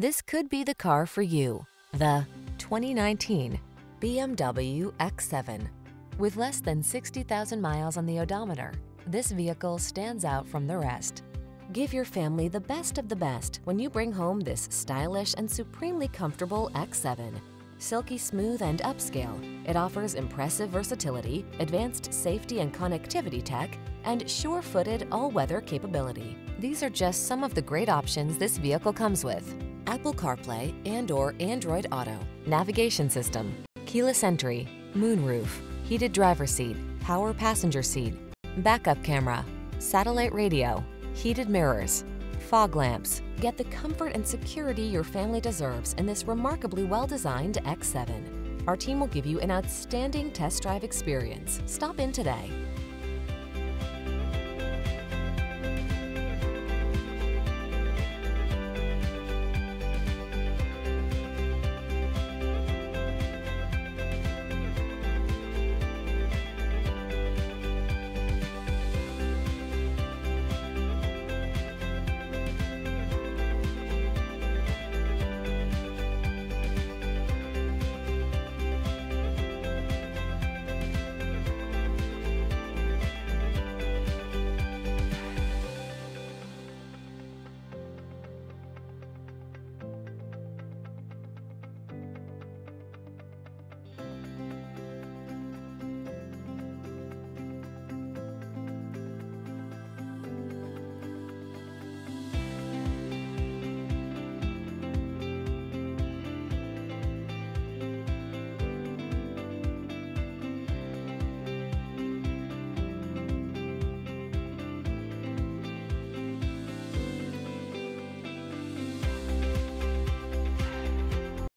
This could be the car for you. The 2019 BMW X7. With less than 60,000 miles on the odometer, this vehicle stands out from the rest. Give your family the best of the best when you bring home this stylish and supremely comfortable X7. Silky smooth and upscale, it offers impressive versatility, advanced safety and connectivity tech, and sure-footed all-weather capability. These are just some of the great options this vehicle comes with. Apple CarPlay and or Android Auto, navigation system, keyless entry, moonroof, heated driver seat, power passenger seat, backup camera, satellite radio, heated mirrors, fog lamps. Get the comfort and security your family deserves in this remarkably well-designed X7. Our team will give you an outstanding test drive experience. Stop in today.